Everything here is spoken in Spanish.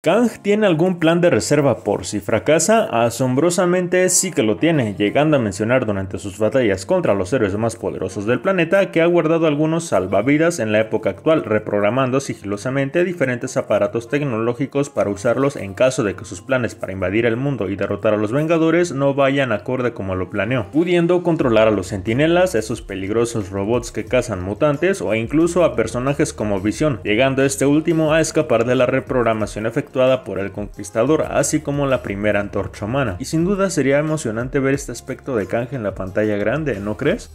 Kang tiene algún plan de reserva por si fracasa, asombrosamente sí que lo tiene, llegando a mencionar durante sus batallas contra los héroes más poderosos del planeta que ha guardado algunos salvavidas en la época actual, reprogramando sigilosamente diferentes aparatos tecnológicos para usarlos en caso de que sus planes para invadir el mundo y derrotar a los Vengadores no vayan acorde como lo planeó, pudiendo controlar a los sentinelas, esos peligrosos robots que cazan mutantes o incluso a personajes como Visión, llegando este último a escapar de la reprogramación efectiva por el Conquistador, así como la primera antorcha humana. Y sin duda sería emocionante ver este aspecto de Kang en la pantalla grande, ¿no crees?